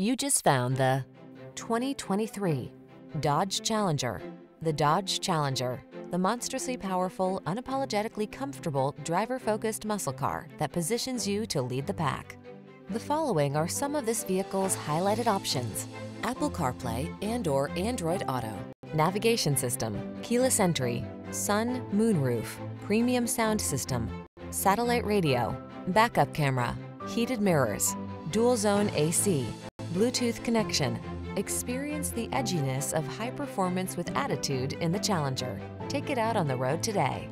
You just found the 2023 Dodge Challenger. The Dodge Challenger, the monstrously powerful, unapologetically comfortable, driver-focused muscle car that positions you to lead the pack. The following are some of this vehicle's highlighted options. Apple CarPlay and or Android Auto, navigation system, keyless entry, sun, moonroof, premium sound system, satellite radio, backup camera, heated mirrors, dual zone AC, Bluetooth connection. Experience the edginess of high performance with attitude in the Challenger. Take it out on the road today.